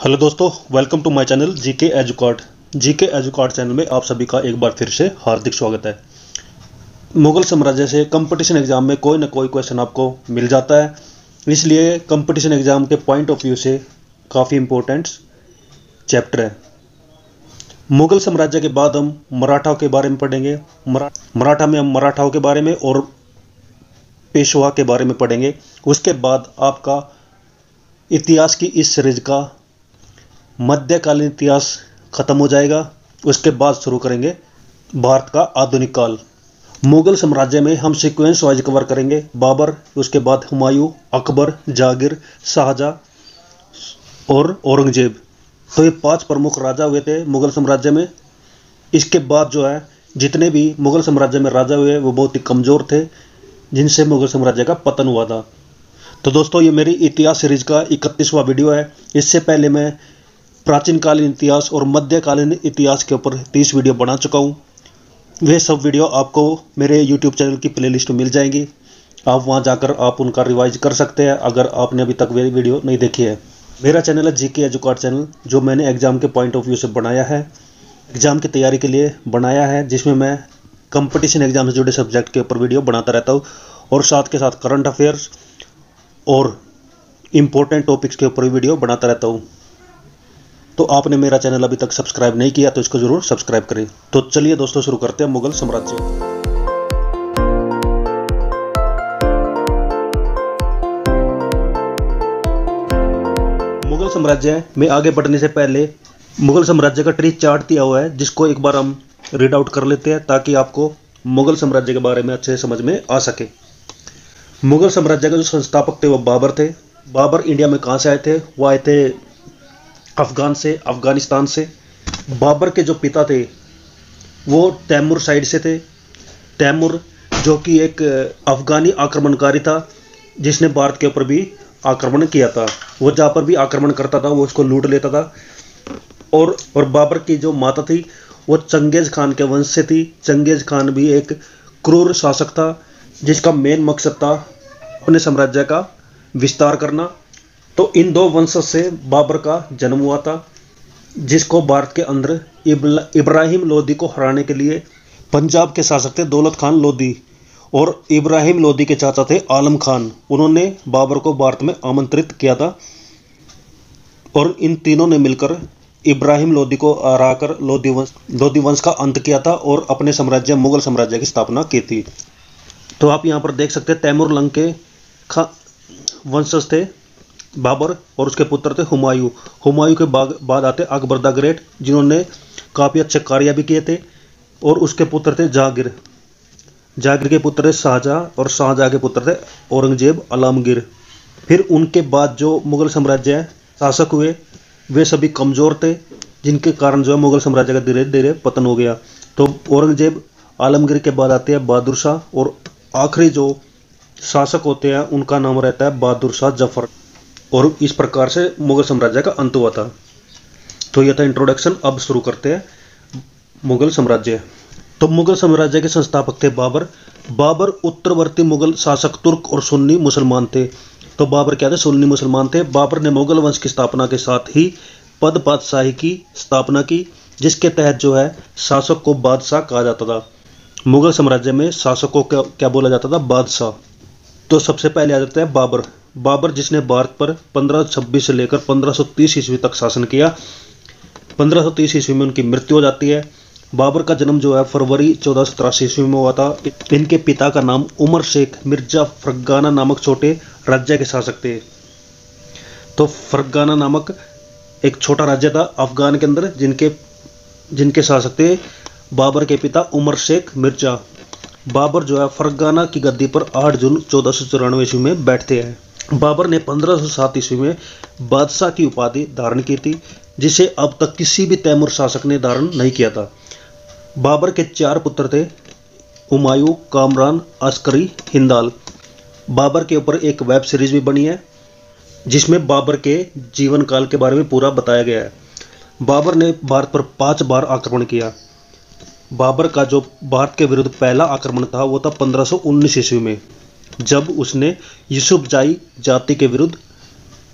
Hello दोस्तों welcome to my channel GK Educard GK Educard channel में आप सभी का एक बार फिर से हार्दिक स्वागत है। मुगल साम्राज्य से कंपटीशन एग्ज़ाम में कोई ना कोई क्वेश्चन आपको मिल जाता है। इसलिए कंपटीशन एग्ज़ाम के पॉइंट ऑफ़ व्यू से काफ़ी इम्पोर्टेंट चैप्टर है। मुगल साम्राज्य के बाद हम मराठाओं के बारे में पढ़ेंगे। मरा, मराठा में हम मराठाओं के बारे में और पेशवा के बारे में पढ़ेंगे। उसके बाद आपका इतिहास की इस सीरीज़ का मध्यकालीन इतिहास खत्म हो जाएगा। उसके बाद शुरू करेंगे भारत का आधुनिक काल। मुगल साम्राज्य में हम सीक्वेंस वाइज कवर करेंगे। बाबर, उसके बाद हुमायूं, अकबर, जागिर, शाहजहाँ और औरंगज़ेब। तो ये पाँच प्रमुख राजा हुए थे मुगल साम्राज्य में। इसके बाद जो है, जितने भी मुगल साम्राज्य में राजा हुए, वो बहुत ही कमज़ोर थे, जिनसे मुगल साम्राज्य का पतन हुआ था। तो दोस्तों, ये मेरी इतिहास सीरीज़ का इकतीसवां वीडियो है। इससे पहले मैं प्राचीन कालीन इतिहास और मध्यकालीन इतिहास के ऊपर तीस वीडियो बना चुका हूँ। वे सब वीडियो आपको मेरे यूट्यूब चैनल की प्लेलिस्ट में मिल जाएँगी। आप वहाँ जाकर आप उनका रिवाइज कर सकते हैं, अगर आपने अभी तक वे वीडियो नहीं देखी है। मेरा चैनल है जी के एजुकार्ड चैनल जो मैंने एग्ज़ाम के पॉइंट ऑफ़ व्यू से बनाया है। एग्ज़ाम की तैयारी के लिए बनाया है, जिसमें मैं कंपटीशन एग्ज़ाम से जुड़े सब्जेक्ट के ऊपर वीडियो बनाता रहता हूँ। और साथ के साथ करंट अफेयर्स और इम्पोर्टेंट टॉपिक्स के ऊपर वीडियो बनाता रहता हूँ। तो आपने मेरा चैनल अभी तक सब्सक्राइब नहीं किया तो इसको ज़रूर सब्सक्राइब करें। तो चलिए दोस्तों, शुरू करते हैं मुगल साम्राज्य। मुगल साम्राज्य में आगे बढ़ने से पहले मुगल साम्राज्य का ट्री चार्ट दिया हुआ है, जिसको एक बार हम रीड आउट कर लेते हैं ताकि आपको मुगल साम्राज्य के बारे में अच्छे समझ में आ सके। मुगल साम्राज्य के जो संस्थापक थे, वो बाबर थे। बाबर इंडिया में कहाँ से आए थे? वो आए थे अफ़गान से, अफ़गानिस्तान से। बाबर के जो पिता थे, वो तैमूर साइड से थे। तैमूर जो कि एक अफ़गानी आक्रमणकारी था, जिसने भारत के ऊपर भी आक्रमण किया था। वो जहाँ पर भी आक्रमण करता था, वो उसको लूट लेता था। और और बाबर की जो माता थी, वो चंगेज खान के वंश से थी। चंगेज खान भी एक क्रूर शासक था, जिसका मेन मकसद था अपने साम्राज्य का विस्तार करना। तो इन दो वंशज से बाबर का जन्म हुआ था, जिसको भारत के अंदर इब्राहिम लोदी को हराने के लिए पंजाब के शासक थे दौलत खान लोदी और इब्राहिम लोदी के चाचा थे आलम खान। उन्होंने बाबर को भारत में आमंत्रित किया था और इन तीनों ने मिलकर इब्राहिम लोदी को हराकर लोदी वंश लोदी वंश का अंत किया था और अपने साम्राज्य, मुगल साम्राज्य की स्थापना की थी। तो आप यहाँ पर देख सकते हैं, तैमूर लंग के वंशज थे। बाबर और उसके पुत्र थे हुमायूं। हुमायूं के बाद आते अकबर द ग्रेट, जिन्होंने काफ़ी अच्छे कार्य भी किए थे, और उसके पुत्र थे जागिर। जागिर के पुत्र थे शाहजहाँ, और शाहजहाँ के पुत्र थे औरंगज़ेब आलमगीर। फिर उनके बाद जो मुगल साम्राज्य शासक हुए, वे सभी कमज़ोर थे, जिनके कारण जो है मुगल साम्राज्य का धीरे धीरे पतन हो गया। तो औरंगज़ेब आलमगीर के बाद आते हैं बहादुर शाह, और आखिरी जो शासक होते हैं, उनका नाम रहता है बहादुर शाह ज़फ़र। और इस प्रकार से मुगल साम्राज्य का अंत हुआ था। तो यह था इंट्रोडक्शन अब शुरू करते हैं मुगल साम्राज्य। तो मुगल साम्राज्य के संस्थापक थे बाबर। बाबर उत्तरवर्ती मुगल शासक तुर्क और सुन्नी मुसलमान थे। तो बाबर क्या थे? सुन्नी मुसलमान थे। बाबर ने मुगल वंश की स्थापना के साथ ही पद बादशाही की स्थापना की जिसके तहत जो है शासक को बादशाह कहा जाता था। मुगल साम्राज्य में शासक को क्या, क्या बोला जाता था? बादशाह। तो सबसे पहले आ जाता है बाबर। बाबर जिसने भारत पर 1526 से लेकर 1530 ईस्वी तक शासन किया। 1530 ईस्वी में उनकी मृत्यु हो जाती है। बाबर का जन्म जो है फरवरी चौदह सौ तिरासी ईस्वी में हुआ था। इनके पिता का नाम उमर शेख मिर्ज़ा फरगाना नामक छोटे राज्य के शासक थे। तो फरगाना नामक एक छोटा राज्य था अफगान के अंदर, जिनके जिनके शासक थे बाबर के पिता उमर शेख मिर्ज़ा। बाबर जो है फरगाना की गद्दी पर 8 जून चौदह ईस्वी में बैठते हैं। बाबर ने 1507 ईस्वी में बादशाह की उपाधि धारण की थी, जिसे अब तक किसी भी तैमूर शासक ने धारण नहीं किया था। बाबर के चार पुत्र थे, हुमायूं, कामरान, अस्करी, हिंदाल। बाबर के ऊपर एक वेब सीरीज़ भी बनी है, जिसमें बाबर के जीवन काल के बारे में पूरा बताया गया है। बाबर ने भारत पर पाँच बार आक्रमण किया। बाबर का जो भारत के विरुद्ध पहला आक्रमण था, वो था 1519 ईस्वी में। जब उसने यूसुफ जाई जाति के विरुद्ध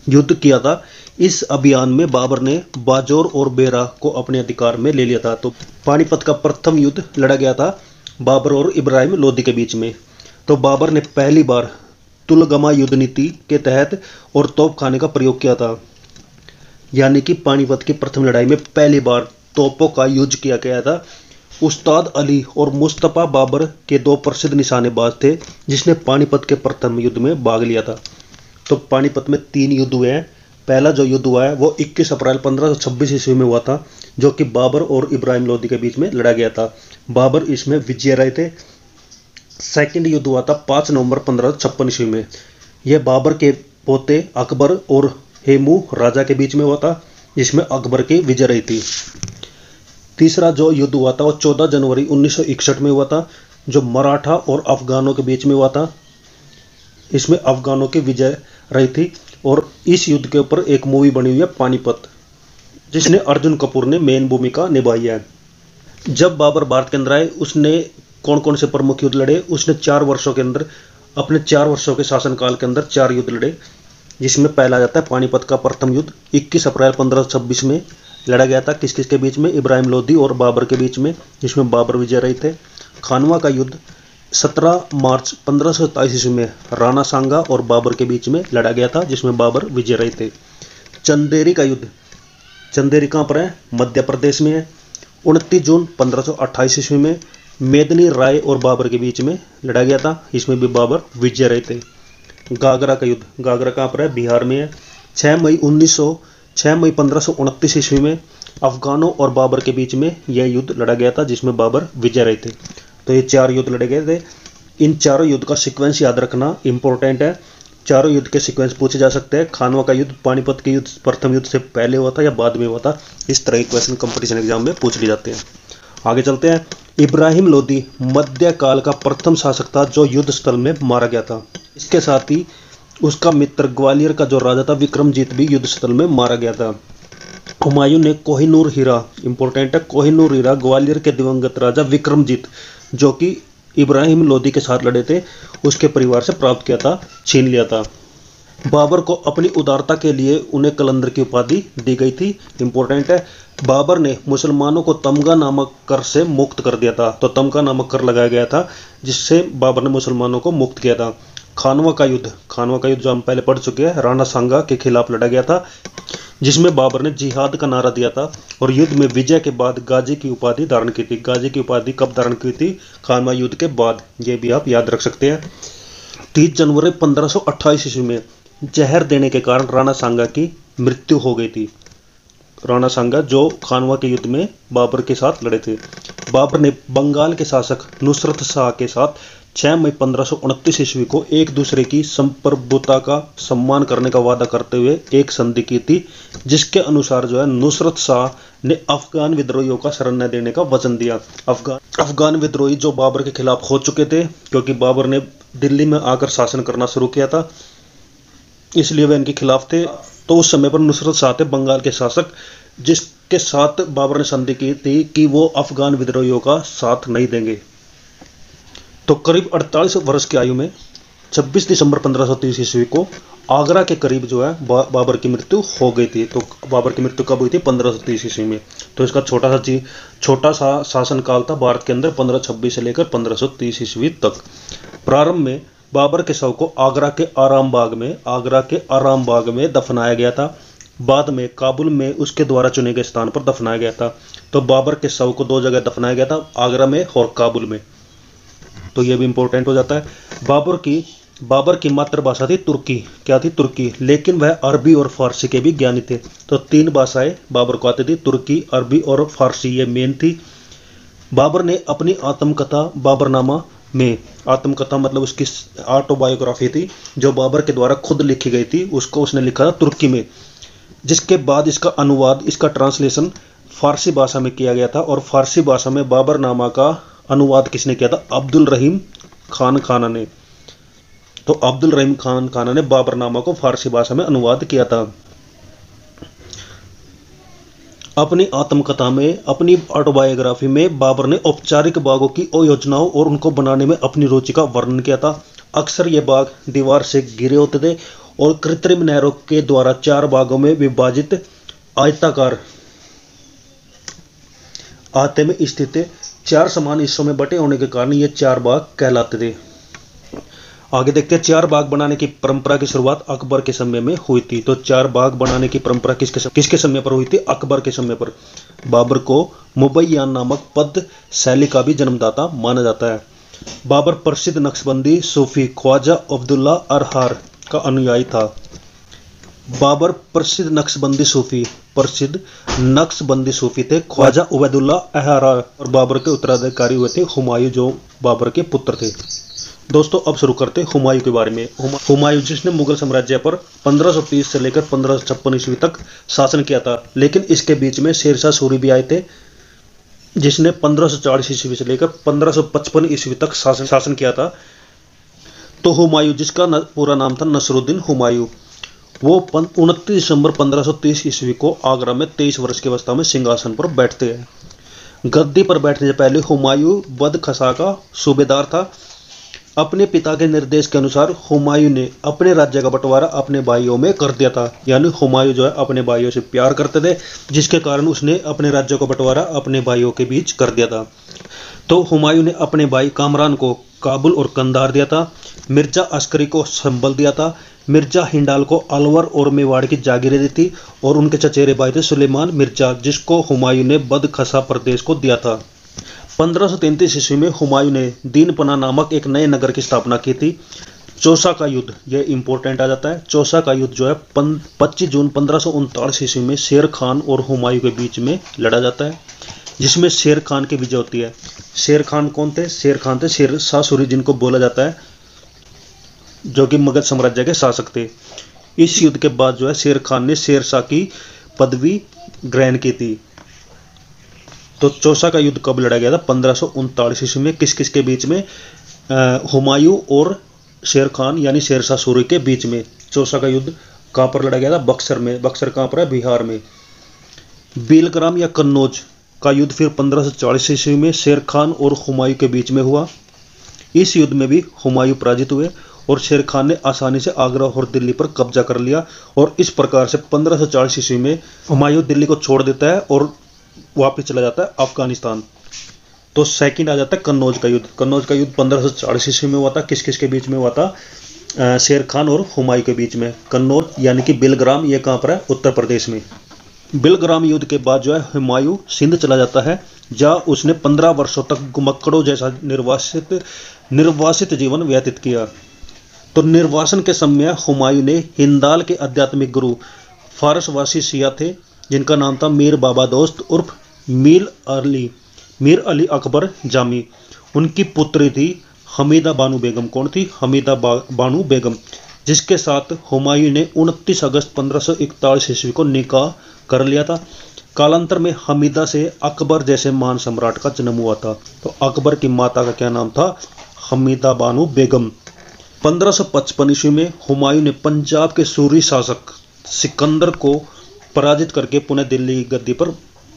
युद्ध किया था, इस अभियान में बाबर ने बाजौर और बेरा को अपने अधिकार में ले लिया था। तो पानीपत का प्रथम युद्ध लड़ा गया था, बाबर और इब्राहिम लोधी के बीच में। तो बाबर ने पहली बार तुलगमा युद्ध नीति के तहत और तोप खाने का प्रयोग किया था। यानी कि पानीपत की प्रथम लड़ाई में पहली बार तोपों का यूज़ किया गया था। उस्ताद अली और मुस्तफ़ा बाबर के दो प्रसिद्ध निशानेबाज थे, जिसने पानीपत के प्रथम युद्ध में भाग लिया था। तो पानीपत में तीन युद्ध हुए हैं। पहला जो युद्ध हुआ है, वो 21 अप्रैल 1526 ईस्वी में हुआ था, जो कि बाबर और इब्राहिम लोदी के बीच में लड़ा गया था। बाबर इसमें विजय रहे थे। सेकेंड युद्ध हुआ था 5 नवंबर पंद्रह ईस्वी में। यह बाबर के पोते अकबर और हेमू राजा के बीच में हुआ था, जिसमें अकबर की विजय रही थी। तीसरा जो युद्ध हुआ था वो 14 जनवरी 1961 में हुआ था, जो मराठा और अफगानों के बीच में हुआ था। इसमें अफगानों की विजय रही थी और इस युद्ध के ऊपर एक मूवी बनी हुई है, पानीपत, जिसने अर्जुन कपूर ने मेन भूमिका निभाई है। जब बाबर भारत के अंदर आए, उसने कौन कौन से प्रमुख युद्ध लड़े? उसने चार वर्षों के अंदर, अपने चार वर्षों के शासनकाल के अंदर चार युद्ध लड़े, जिसमें पहला जाता है पानीपत का प्रथम युद्ध 21 अप्रैल 1526 में। लड़ा गया था किस किस के बीच में? इब्राहिम लोधी और बाबर के बीच में, जिसमें बाबर विजय रहे थे। खानवा का युद्ध 17 मार्च पंद्रह ईस्वी में राणा सांगा और बाबर के बीच में लड़ा गया था, जिसमें बाबर विजय रहे थे। चंदेरी का युद्ध। चंदेरी कहाँ पर है? मध्य प्रदेश में है। उनतीस जून पंद्रह ईस्वी में मेदनी राय और बाबर के बीच में लड़ा गया था इसमें भी बाबर विजय रहे थे। गागरा का युद्ध। गागरा कहाँ पर है? बिहार में है। छः मई उन्नीस सौ छः मई पंद्रह ईस्वी में अफगानों और बाबर के बीच में यह युद्ध लड़ा गया था, जिसमें बाबर विजय रहे थे। तो ये चार युद्ध लड़े गए थे। इन चारों युद्ध का सीक्वेंस याद रखना इंपॉर्टेंट है। चारों युद्ध के सीक्वेंस पूछे जा सकते हैं। खानवा का युद्ध, पानीपत के युद्ध, प्रथम युद्ध से पहले हुआ था या बाद में हुआ था, इस तरह के क्वेश्चन कंपटीशन एग्ज़ाम में पूछ लिए जाते हैं। आगे चलते हैं। इब्राहिम लोदी मध्यकाल का प्रथम शासक था, जो युद्ध स्थल में मारा गया था। इसके साथ ही उसका मित्र ग्वालियर का जो राजा था, विक्रमजीत भी युद्ध स्थल में मारा गया था। हुमायूं ने कोहिनूर हीरा इंपॉर्टेंट है, कोहिनूर हीरा, ग्वालियर के दिवंगत राजा विक्रमजीत, जो कि इब्राहिम लोदी के साथ लड़े थे, उसके परिवार से प्राप्त किया था, छीन लिया था। बाबर को अपनी उदारता के लिए उन्हें कलंदर की उपाधि दी गई थी। इंपॉर्टेंट है, बाबर ने मुसलमानों को तमगा नामक कर से मुक्त कर दिया था। तो तमगा नामक कर लगाया गया था, जिससे बाबर ने मुसलमानों को मुक्त किया था। खानवा का युद्ध। खानवा का युद्ध जो हम पहले पढ़ चुके हैं, राणा सांगा के खिलाफ लड़ा गया था, जिसमें बाबर ने जिहाद का नारा दिया था और युद्ध में विजय के बाद गाजी की उपाधि धारण की थी। गाजी की उपाधि कब धारण की थी? खानवा युद्ध के बाद। ये भी आप याद रख सकते हैं। तीस जनवरी पंद्रह ईस्वी में जहर देने के कारण राणा सांगा की मृत्यु हो गई थी। राणा सांगा जो खानवा के युद्ध में बाबर के साथ लड़े थे। बाबर ने बंगाल के शासक नुसरत शाह के साथ 6 मई पंद्रह ईस्वी को एक दूसरे की संप्रभुता का सम्मान करने का वादा करते हुए एक संधि की थी, जिसके अनुसार जो है नुसरत शाह ने अफगान विद्रोहियों का शरण देने का वचन दिया। अफगान अफगान विद्रोही जो बाबर के खिलाफ हो चुके थे, क्योंकि बाबर ने दिल्ली में आकर शासन करना शुरू किया था, इसलिए वे इनके खिलाफ थे। तो उस समय पर नुसरत शाह थे बंगाल के शासक, जिसके साथ बाबर ने संधि की थी कि वो अफगान विद्रोहियों का साथ नहीं देंगे। तो करीब 48 वर्ष की आयु में 26 दिसंबर पंद्रह ईस्वी को आगरा के करीब जो है बा, बाबर की मृत्यु हो गई थी। तो बाबर की मृत्यु कब हुई थी? पंद्रह ईस्वी में। तो इसका छोटा सा जी छोटा सा शासन काल था भारत के अंदर पंद्रह से लेकर पंद्रह ईस्वी तक। प्रारंभ में बाबर के शव को आगरा के आराम बाग में आगरा के आराम बाग में दफनाया गया था। बाद में काबुल में उसके द्वारा चुने गए स्थान पर दफनाया गया था। तो बाबर के शव को दो जगह दफनाया गया था आगरा में और काबुल में। तो ये भी इंपॉर्टेंट हो जाता है। बाबर की बाबर की मातृभाषा थी तुर्की। क्या थी तुर्की? लेकिन वह अरबी और फारसी के भी ज्ञानी थे। तो तीन भाषाएँ बाबर को आती थी, तुर्की, अरबी और फारसी, ये मेन थी। बाबर ने अपनी आत्मकथा बाबरनामा में, आत्मकथा मतलब उसकी ऑटोबायोग्राफी थी, जो बाबर के द्वारा खुद लिखी गई थी, उसको उसने लिखा था तुर्की में। जिसके बाद इसका अनुवाद, इसका ट्रांसलेशन फारसी भाषा में किया गया था और फारसी भाषा में बाबरनामा का अनुवाद किसने किया था? अब्दुल रहीम खान खाना ने। तो अब्दुल रहीम खान खाना ने बाबरनामा को फारसी भाषा में अनुवाद किया था। अपनी आत्मकथा में, अपनी ऑटोबायोग्राफी में बाबर ने औपचारिक बागों की योजनाओं और उनको बनाने में अपनी रुचि का वर्णन किया था। अक्सर ये बाग दीवार से गिरे होते थे और कृत्रिम नहरों के द्वारा चार भागों में विभाजित आयताकार आते में स्थित चार समान हिस्सों में बटे होने के कारण ये चार बाग कहलाते थे। आगे देखते हैं चार बाग बनाने की परंपरा की शुरुआत अकबर के समय में हुई थी। तो चार बाग बनाने की परंपरा किसके समय, किसके समय पर हुई थी? अकबर के समय पर। बाबर को मुबैयान नामक पद शैली का भी जन्मदाता माना जाता है। बाबर प्रसिद्ध नक्शबंदी सूफी ख्वाजा अब्दुल्ला अरहार का अनुयायी था। बाबर प्रसिद्ध नक्शबंदी सूफी, प्रसिद्ध नक्शबंदी सूफी थे ख्वाजा उबैदुल्ला अहरा और बाबर के उत्तराधिकारी हुए थे हुमायूं जो बाबर के पुत्र थे। दोस्तों, अब शुरू करते हैं हुमायूं के बारे में। हुमायूं जिसने मुगल साम्राज्य पर 1530 से लेकर पंद्रह ईस्वी तक शासन किया था, लेकिन इसके बीच में शेरशाह सूरी भी आए थे, जिसने पंद्रह ईस्वी से लेकर पंद्रह ईस्वी तक शासन शासन किया था। तो हुमायूं, जिसका पूरा नाम था नसरुद्दीन हुमायूं। वो उनतीस दिसंबर 1530 ईस्वी को आगरा में 23 वर्ष की अवस्था में सिंहासन पर बैठते हैं। गद्दी पर बैठने से पहले हुमायूं बद खसा का सूबेदार था। अपने पिता के निर्देश के अनुसार हुमायूं ने अपने राज्य का बंटवारा अपने भाइयों में कर दिया था। यानी हुमायूं जो है, अपने भाइयों से प्यार करते थे, जिसके कारण उसने अपने राज्य का बंटवारा अपने भाइयों के बीच कर दिया था। तो हुमायूं ने अपने भाई कामरान को काबुल और कंधार दिया था, मिर्ज़ा अस्करी को संबल दिया था मिर्ज़ा हिंडाल को अलवर और मेवाड़ की जागीरें दी थी और उनके चचेरे भाई थे सुलेमान मिर्ज़ा, जिसको हुमायूं ने बद खसा प्रदेश को दिया था। पंद्रह ईस्वी में हुमायूं ने दीनपना नामक एक नए नगर की स्थापना की थी। चौसा का युद्ध, यह इंपॉर्टेंट आ जाता है। चौसा का युद्ध जो है पच्चीस जून पंद्रह ईस्वी में शेर खान और हुमायूं के बीच में लड़ा जाता है, जिसमें शेर खान की विजय होती है। शेर खान कौन थे? शेर खान थे शेर शाह सूरी जिनको बोला जाता है जो कि मगध साम्राज्य के शासक थे। इस युद्ध के बाद जो है, शेर खान ने शेर शाह की पदवी ग्रहण की थी। तो चौसा का युद्ध कब लड़ा गया था? पंद्रह ईस्वी में किस किस के बीच में? हुमायूं और शेर खान यानी शेर शाह सूरी के बीच में चौसा का युद्ध कहाँ पर लड़ा गया था? बक्सर में। बक्सर कहाँ पर है? बिहार में। बीलग्राम या कन्नौज का युद्ध फिर पंद्रह ईस्वी में शेर खान और हुमायूं के बीच में हुआ। इस युद्ध में भी हुमायूं पराजित हुए और शेर खान ने आसानी से आगरा और दिल्ली पर कब्जा कर लिया और इस प्रकार से पंद्रह सौ चालीस ईस्वी में हुमायूं दिल्ली को छोड़ देता है और वापस चला जाता है अफ़गानिस्तान। तो सेकंड आ जाता है कन्नौज का युद्ध। कन्नौज का युद्ध पंद्रह सौ चालीस ईस्वी में हुआ था। किस किस के बीच में हुआ था? शेर खान और हुमायूं के बीच में। कन्नौज यानी कि बिलग्राम, ये कहाँ पर है? उत्तर प्रदेश में। बिलग्राम युद्ध के बाद जो है हुमायूं सिंध चला जाता है, जहाँ उसने पंद्रह वर्षों तक गुमक्कड़ों जैसा निर्वासित निर्वासित जीवन व्यतीत किया। तो निर्वासन के समय हुमायूं ने हिंदाल के आध्यात्मिक गुरु फारसवासी सिया थे जिनका नाम था मीर बाबा दोस्त उर्फ़ मीर अली मीर अली अकबर जामी। उनकी पुत्री थी हमीदा बानू बेगम। कौन थी? हमीदा बा, बानू बेगम जिसके साथ हुमायूं ने 29 अगस्त पंद्रह ईस्वी को निकाह कर लिया था। कालांतर में हमीदा से अकबर जैसे महान सम्राट का जन्म हुआ था। तो अकबर की माता का क्या नाम था? हमीदा बानू बेगम। 1555 ईस्वी में हुमायूं ने पंजाब के सूरी शासक सिकंदर को पराजित करके पुनः दिल्ली की गद्दी पर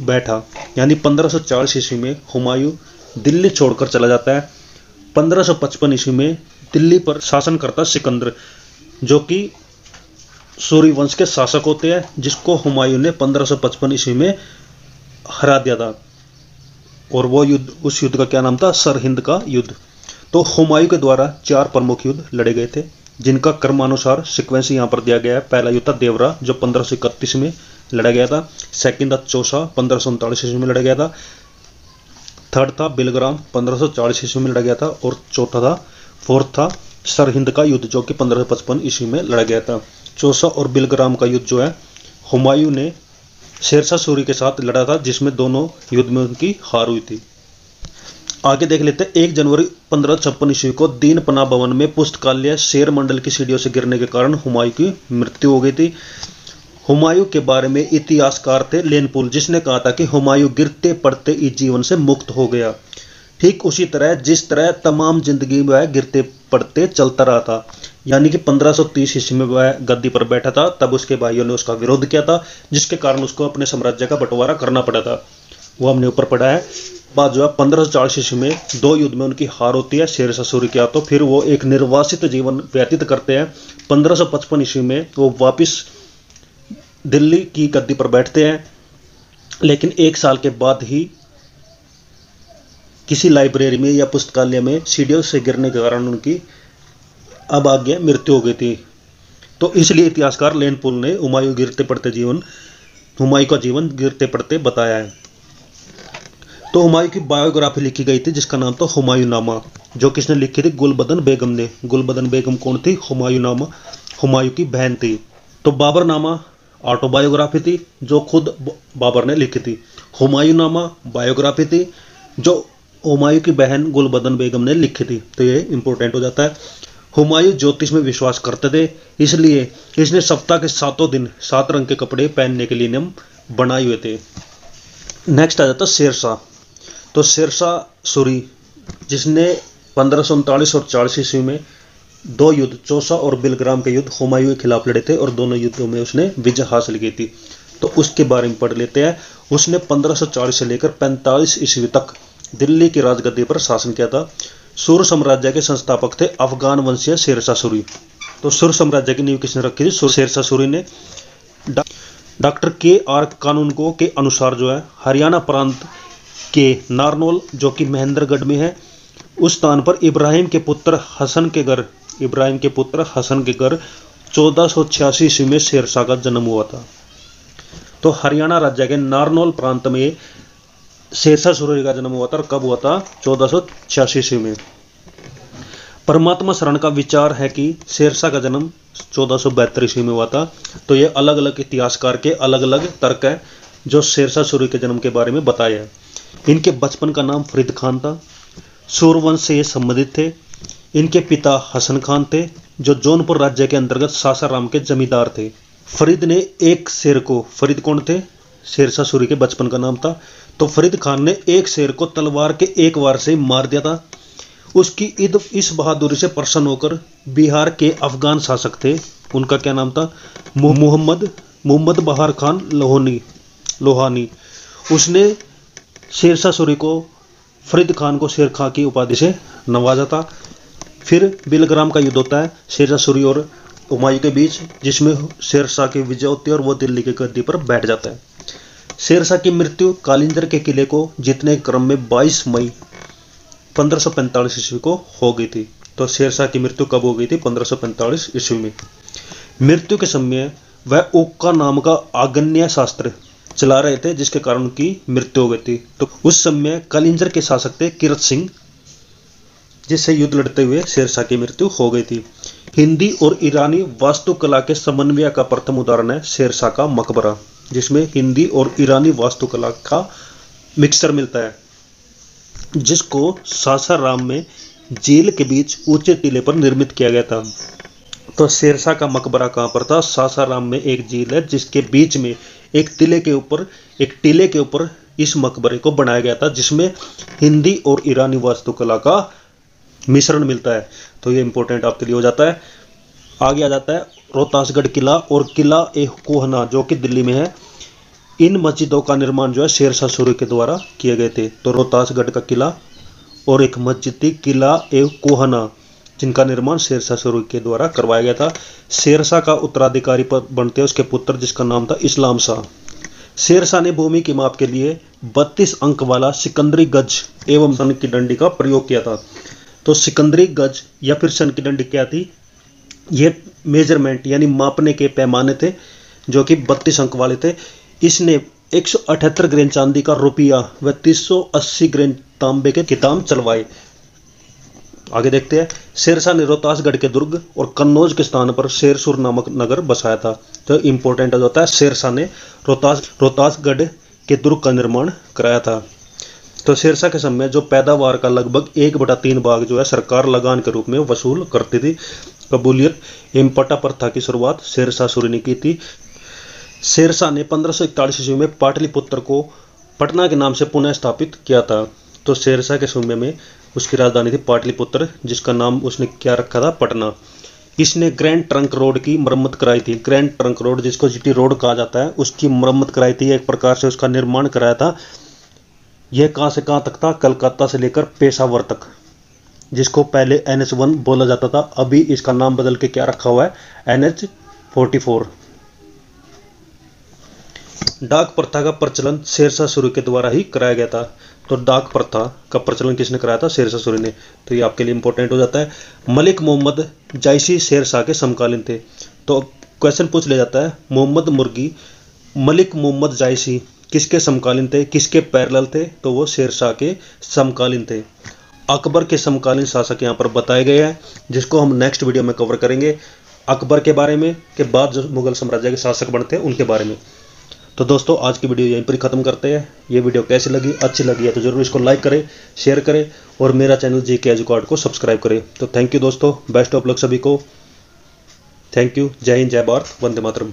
बैठा। यानी 1540 ईस्वी में हुमायूं दिल्ली छोड़कर चला जाता है। 1555 ईस्वी में दिल्ली पर शासन करता सिकंदर, जो कि सूर्य वंश के शासक होते हैं, जिसको हुमायूं ने 1555 ईस्वी में हरा दिया था। और वो युद्ध, उस युद्ध का क्या नाम था? सरहिंद का युद्ध। तो हुमायूं के द्वारा चार प्रमुख युद्ध लड़े गए थे, जिनका क्रमानुसार सिक्वेंस यहाँ पर दिया गया है। पहला युद्ध था देवरा, जो पंद्रह में लड़ा गया था। सेकंड था चौसा, पंद्रह सौ ईस्वी में लड़ा गया था। थर्ड था बिलग्राम, पंद्रह सौ ईस्वी में लड़ा गया था। और चौथा था, फोर्थ था सरहिंद का युद्ध, जो कि पंद्रह सौ पचपन ईस्वी में लड़ा गया था। चौसा और बिलग्राम का युद्ध जो है, हुमायूं ने शेरशाह सूरी के साथ लड़ा था, जिसमें दोनों युद्ध में उनकी हार हुई थी। आगे देख लेते हैं। एक जनवरी पंद्रह छप्पन ईस्वी को दीन पना भवन में पुस्तकालय शेर मंडल की सीढ़ियों से गिरने के कारण हुमायूं की मृत्यु हो गई थी। हुमायूं के बारे में इतिहासकार थे लेनपुल, जिसने कहा था कि हुमायूं गिरते पड़ते इस जीवन से मुक्त हो गया। ठीक उसी तरह जिस तरह तमाम ज़िंदगी वह गिरते पड़ते चलता रहा था, यानी कि 1530 ईस्वी में वह गद्दी पर बैठा था, तब उसके भाइयों ने उसका विरोध किया था, जिसके कारण उसको अपने साम्राज्य का बंटवारा करना पड़ा था। वो हमने ऊपर पढ़ा है। बाद जो है पंद्रह सौ चालीस ईस्वी में दो युद्ध में उनकी हार होती है, शेर शाह सूरी क्या तो फिर वो एक निर्वासित जीवन व्यतीत करते हैं। पंद्रह सौ पचपन ईस्वी में वो वापिस दिल्ली की गद्दी पर बैठते हैं। लेकिन एक साल के बाद ही किसी लाइब्रेरी में या पुस्तकालय में सीढ़ियों से गिरने के कारण उनकी अब आगे मृत्यु हो गई थी। तो इसलिए इतिहासकार लेनपुल ने हुमायूं गिरते पड़ते जीवन, हुमायूं का जीवन गिरते पड़ते बताया है। तो हुमायूं की बायोग्राफी लिखी गई थी, जिसका नाम था हुमायूं नामा जो किसने लिखी थी? गुलबदन बेगम ने। गुलबदन बेगम कौन थी? हुमायूं नामा हुमायूं की बहन थी। तो बाबर नामा ऑटोबायोग्राफी थी, जो खुद बाबर ने लिखी थी। हुमायूं नामा बायोग्राफी थी, जो हुमायूं की बहन गुलबदन बेगम ने लिखी थी। तो ये इंपॉर्टेंट हो जाता है। हुमायूं ज्योतिष में विश्वास करते थे, इसलिए इसने सप्ताह के सातों दिन सात रंग के कपड़े पहनने के लिए नियम बनाए हुए थे। नेक्स्ट आ जाता शेरशाह। तो शेरशाह सूरी, जिसने पंद्रह और चालीस ईस्वी में दो युद्ध, चौसा और बिलग्राम के युद्ध, हुमायूं के खिलाफ लड़े थे और दोनों युद्धों में उसने विजय हासिल की थी। तो उसके बारे में पढ़ लेते हैं। उसने 1540 से लेकर 45 ईस्वी तक दिल्ली की राजगद्दी पर शासन किया था। सुर साम्राज्य के संस्थापक थे अफगान वंशीय शेरशाह सूरी। तो सुर साम्राज्य की नींव किसने रखी थी? शेरशाह सूरी ने। डॉक्टर के आर कानून को के अनुसार जो है, हरियाणा प्रांत के नारनौल, जो कि महेंद्रगढ़ में है, उस स्थान पर इब्राहिम के पुत्र हसन के घर, इब्राहिम के पुत्र हसन के घर चौदह सौ ईस्वी में शेरशाह का जन्म हुआ था। तो हरियाणा राज्य के नारनौल प्रांत में शेरशाह सूर्य का जन्म हुआ था और कब हुआ था? चौदह सौ में। परमात्मा शरण का विचार है कि शेरशाह का जन्म चौदह सौ बहत्तर ईस्वी में हुआ था। तो ये अलग अलग इतिहासकार के अलग अलग तर्क है, जो शेरशाह सूर्य के जन्म के बारे में बताया है। इनके बचपन का नाम फरीद खान था। सूरवंश से ये संबंधित थे। इनके पिता हसन खान थे, जो जौनपुर राज्य के अंतर्गत सासाराम के जमींदार थे। फरीद ने एक शेर को, फरीद कौन थे? शेरशाह सूरी के बचपन का नाम था। तो फरीद खान ने एक शेर को तलवार के एक वार से मार दिया था। उसकी ईद इस बहादुरी से प्रसन्न होकर बिहार के अफगान शासक थे। उनका क्या नाम था? मोहम्मद मोहम्मद बहार खान लोहानी लोहानी। उसने शेरशाह सूरी को फरीद खान को शेर खां की उपाधि से नवाजा था। फिर बिलग्राम का युद्ध होता है, शेरशाह सूरी और हुमायूं के बीच, जिसमें शेरशाह की विजय होती है और वो दिल्ली की गद्दी पर बैठ जाता है। शेरशाह की मृत्यु कालिंजर के किले को जीतने के क्रम में 22 मई 1545 ईस्वी को हो गई थी। तो शेरशाह की मृत्यु कब हो गई थी? 1545 ईस्वी में। मृत्यु के समय वह ओक्का नाम का आगन्य शास्त्र चला रहे थे, जिसके कारण उनकी मृत्यु हो गई थी। तो उस समय कलिंजर के शासक थे किरत सिंह, जिससे युद्ध लड़ते हुए शेरशाह की मृत्यु हो गई थी। हिंदी और ईरानी वास्तुकला के समन्वय का प्रथम उदाहरण है शेरशाह का मकबरा, जिसमें हिंदी और ईरानी वास्तुकला का मिक्सर मिलता है, जिसको सासाराम में जेल के बीच ऊँचे टीले पर निर्मित किया गया था। तो शेरशाह का मकबरा कहाँ पर था? सासाराम में एक झील है, जिसके बीच में एक टिले के ऊपर, एक टीले के ऊपर इस मकबरे को बनाया गया था, जिसमें हिंदी और ईरानी वास्तुकला का मिश्रण मिलता है। तो ये इंपॉर्टेंट आपके लिए हो जाता है। आगे आ जाता है, रोहतासगढ़ किला और किला ए कोहना, जो कि दिल्ली में है। इन मस्जिदों का निर्माण जो है, शेरशाह सूर्य के द्वारा किए गए थे। तो रोहतासगढ़ का किला और एक मस्जिद थी, किला ए कोहना। जिनका निर्माण शेरशाह सूर्य के द्वारा करवाया गया था। शेरशाह का उत्तराधिकारी पर बनते उसके पुत्र, जिसका नाम था इस्लाम शाह। शेरशाह ने भूमि की माप के लिए 32 अंक वाला सिकंदरी गज एवं सन की डंडी का प्रयोग किया था। तो सिकंदरी गज या फिर सन की डंडी क्या थी? ये मेज़रमेंट यानी मापने के पैमाने थे, जो कि बत्तीस अंक वाले थे। इसने 178 ग्रेन चांदी का रुपया व 380 ग्रेन तांबे के किताब चलवाए। आगे देखते हैं। शेरशाह ने रोहतासगढ़ के दुर्ग और कन्नौज के स्थान पर शेरसुर नामक नगर बसाया था। तो इंपॉर्टेंट होता है शेरशाह ने रोहतास रोहतासगढ़ के दुर्ग का निर्माण कराया था। तो शेरशाह के समय जो पैदावार का लगभग एक बटा तीन भाग जो है, सरकार लगान के रूप में वसूल करती थी। कबूलियत एवं पटा प्रथा की शुरुआत शेरशाह सूरी ने की थी। शेरशाह ने पंद्रह सौ ईस्वी में पाटलिपुत्र को पटना के नाम से पुनः स्थापित किया था। तो शेरशाह के समय में उसकी राजधानी थी पाटलिपुत्र, जिसका नाम उसने क्या रखा था? पटना। इसने ग्रैंड ट्रंक रोड की मरम्मत कराई थी। ग्रैंड ट्रंक रोड, जिसको जीटी रोड कहा जाता है, उसकी मरम्मत कराई थी। एक प्रकार से उसका निर्माण कराया था। यह कहाँ से कहाँ तक था? कलकत्ता से लेकर पेशावर तक, जिसको पहले एन एच वन बोला जाता था। अभी इसका नाम बदल के क्या रखा हुआ है? N H forty four. डाक प्रथा का प्रचलन शेरशाह सूर्य के द्वारा ही कराया गया था। तो डाक प्रथा का प्रचलन किसने कराया था? शेरशाह सूर्य ने। तो ये आपके लिए इंपॉर्टेंट हो जाता है। मलिक मोहम्मद जायसी शेरशाह के समकालीन थे। तो क्वेश्चन पूछ लिया जाता है, मोहम्मद मुर्गी, मलिक मोहम्मद जायसी किसके समकालीन थे? किसके पैरल थे? तो वो शेरशाह के समकालीन थे। अकबर के समकालीन शासक यहाँ पर बताए गए हैं, जिसको हम नेक्स्ट वीडियो में कवर करेंगे। अकबर के बारे में, के बाद जो मुगल साम्राज्य के शासक बनते हैं, उनके बारे में। तो दोस्तों, आज की वीडियो यहीं पर ही खत्म करते हैं। ये वीडियो कैसी लगी? अच्छी लगी है तो ज़रूर इसको लाइक करें शेयर करें और मेरा चैनल जी के एजुकार्ड को सब्सक्राइब करें। तो थैंक यू दोस्तों बेस्ट ऑफ़ लक सभी को। थैंक यू जय हिंद, जय भारत, वंदे मातरम।